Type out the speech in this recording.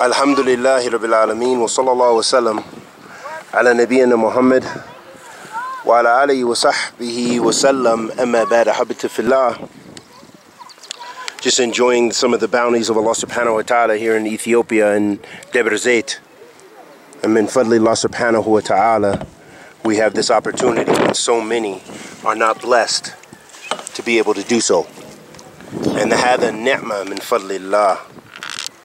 الحمد لله رب العالمين وصلى الله وسلم على نبينا محمد وعلى آله وصحبه وسلم أما بعد حبت في الله just enjoying some of the bounties of Allah subhanahu wa ta'ala here in Ethiopia in Debre Zeit. And min fadli Allah subhanahu wa ta'ala we have this opportunity and so many are not blessed to be able to do so. And هذا النعمة من فضل الله